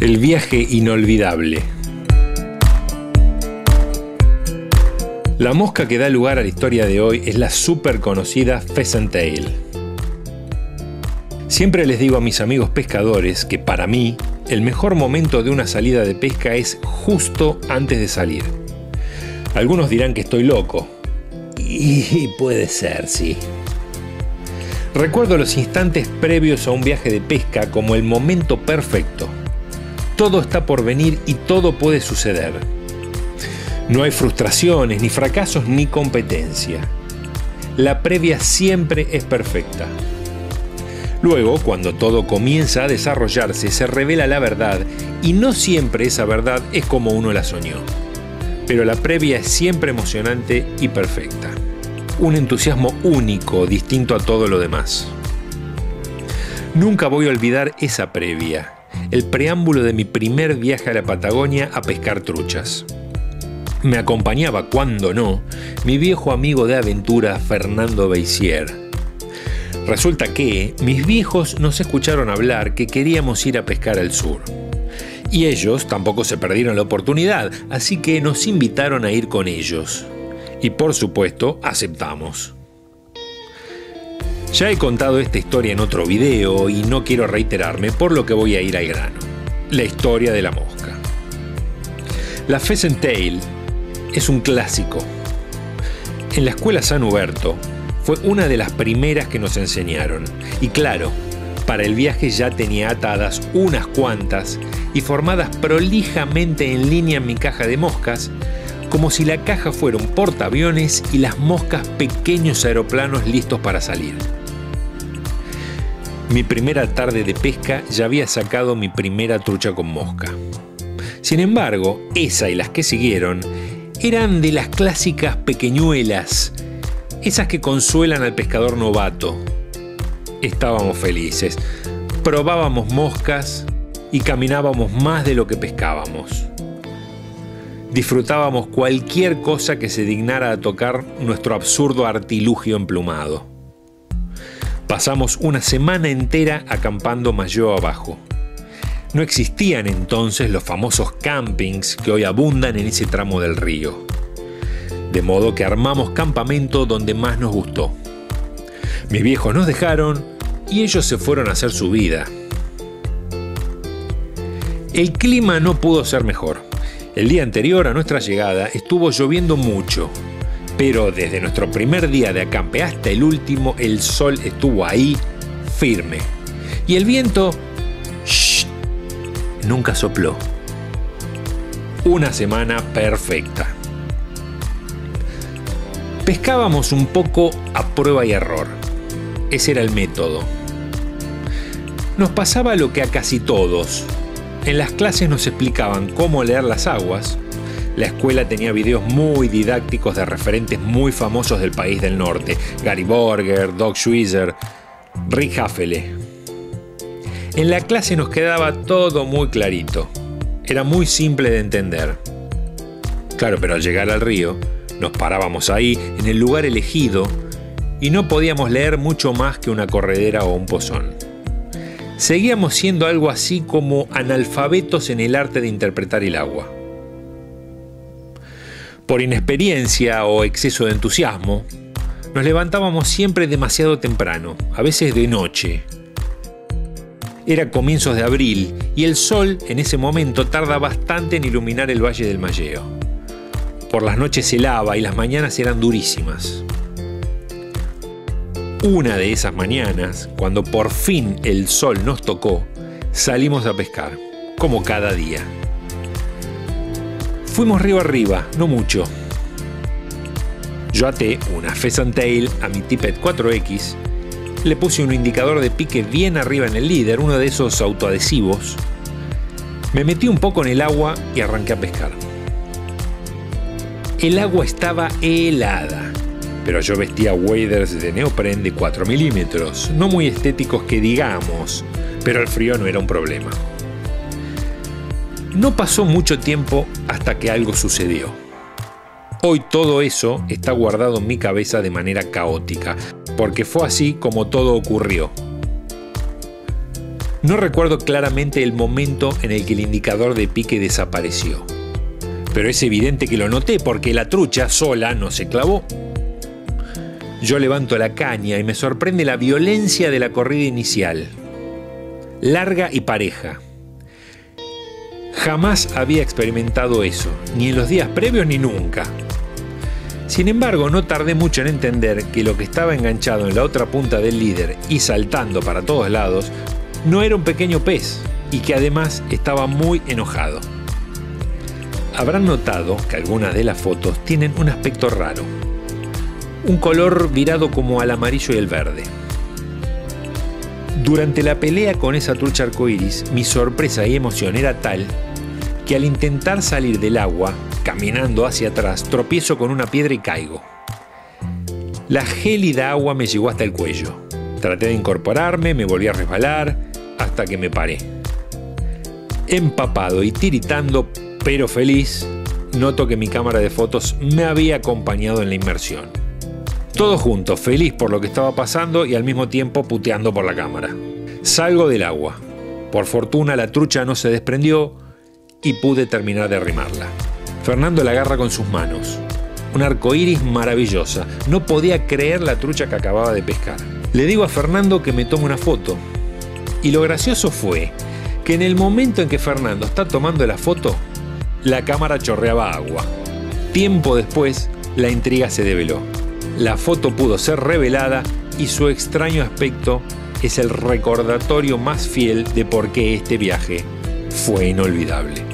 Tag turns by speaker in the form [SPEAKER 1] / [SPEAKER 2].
[SPEAKER 1] El viaje inolvidable. La mosca que da lugar a la historia de hoy es la súper conocida pheasant tail. Siempre les digo a mis amigos pescadores que para mí el mejor momento de una salida de pesca es justo antes de salir. Algunos dirán que estoy loco. Y puede ser, sí. Recuerdo los instantes previos a un viaje de pesca como el momento perfecto todo está por venir y todo puede suceder. No hay frustraciones, ni fracasos, ni competencia. La previa siempre es perfecta. Luego, cuando todo comienza a desarrollarse, se revela la verdad y no siempre esa verdad es como uno la soñó. Pero la previa es siempre emocionante y perfecta. Un entusiasmo único, distinto a todo lo demás. Nunca voy a olvidar esa previa, el preámbulo de mi primer viaje a la Patagonia a pescar truchas. Me acompañaba, cuando no, mi viejo amigo de aventura Fernando Beisier. Resulta que mis viejos nos escucharon hablar que queríamos ir a pescar al sur. Y ellos tampoco se perdieron la oportunidad, así que nos invitaron a ir con ellos. Y por supuesto, aceptamos. Ya he contado esta historia en otro video y no quiero reiterarme, por lo que voy a ir al grano. La historia de la mosca. La Pheasant Tail es un clásico. En la escuela San Huberto fue una de las primeras que nos enseñaron. Y claro, para el viaje ya tenía atadas unas cuantas y formadas prolijamente en línea en mi caja de moscas, como si la caja fuera un portaaviones y las moscas pequeños aeroplanos listos para salir. Mi primera tarde de pesca ya había sacado mi primera trucha con mosca. Sin embargo, esa y las que siguieron eran de las clásicas pequeñuelas, esas que consuelan al pescador novato. Estábamos felices, probábamos moscas y caminábamos más de lo que pescábamos. Disfrutábamos cualquier cosa que se dignara a tocar nuestro absurdo artilugio emplumado. Pasamos una semana entera acampando mayo abajo. No existían entonces los famosos campings que hoy abundan en ese tramo del río. De modo que armamos campamento donde más nos gustó. Mis viejos nos dejaron y ellos se fueron a hacer su vida. El clima no pudo ser mejor. El día anterior a nuestra llegada estuvo lloviendo mucho pero desde nuestro primer día de acampe hasta el último, el sol estuvo ahí firme. Y el viento nunca sopló. Una semana perfecta. Pescábamos un poco a prueba y error. Ese era el método. Nos pasaba lo que a casi todos. En las clases nos explicaban cómo leer las aguas, la escuela tenía videos muy didácticos de referentes muy famosos del país del norte, Gary Borger, Doc Schweizer, Rick Haffele. En la clase nos quedaba todo muy clarito. Era muy simple de entender. Claro, pero al llegar al río, nos parábamos ahí, en el lugar elegido, y no podíamos leer mucho más que una corredera o un pozón. Seguíamos siendo algo así como analfabetos en el arte de interpretar el agua. Por inexperiencia o exceso de entusiasmo, nos levantábamos siempre demasiado temprano, a veces de noche. Era comienzos de abril y el sol en ese momento tarda bastante en iluminar el Valle del Malleo. Por las noches se lava y las mañanas eran durísimas. Una de esas mañanas, cuando por fin el sol nos tocó, salimos a pescar, como cada día. Fuimos río arriba, no mucho. Yo até una Pheasant Tail a mi Tippet 4X, le puse un indicador de pique bien arriba en el líder, uno de esos autoadhesivos. Me metí un poco en el agua y arranqué a pescar. El agua estaba helada, pero yo vestía waders de neopren de 4 milímetros, no muy estéticos que digamos, pero el frío no era un problema. No pasó mucho tiempo hasta que algo sucedió. Hoy todo eso está guardado en mi cabeza de manera caótica, porque fue así como todo ocurrió. No recuerdo claramente el momento en el que el indicador de pique desapareció. Pero es evidente que lo noté porque la trucha sola no se clavó. Yo levanto la caña y me sorprende la violencia de la corrida inicial. Larga y pareja. Jamás había experimentado eso, ni en los días previos ni nunca. Sin embargo, no tardé mucho en entender que lo que estaba enganchado en la otra punta del líder y saltando para todos lados no era un pequeño pez y que además estaba muy enojado. Habrán notado que algunas de las fotos tienen un aspecto raro. Un color virado como al amarillo y el verde. Durante la pelea con esa trucha arcoíris, mi sorpresa y emoción era tal que al intentar salir del agua, caminando hacia atrás, tropiezo con una piedra y caigo. La gélida agua me llegó hasta el cuello. Traté de incorporarme, me volví a resbalar, hasta que me paré. Empapado y tiritando, pero feliz, noto que mi cámara de fotos me había acompañado en la inmersión. Todo junto, feliz por lo que estaba pasando y al mismo tiempo puteando por la cámara. Salgo del agua. Por fortuna la trucha no se desprendió y pude terminar de arrimarla. Fernando la agarra con sus manos. Un arco iris maravillosa. No podía creer la trucha que acababa de pescar. Le digo a Fernando que me tome una foto. Y lo gracioso fue que en el momento en que Fernando está tomando la foto, la cámara chorreaba agua. Tiempo después, la intriga se develó. La foto pudo ser revelada y su extraño aspecto es el recordatorio más fiel de por qué este viaje fue inolvidable.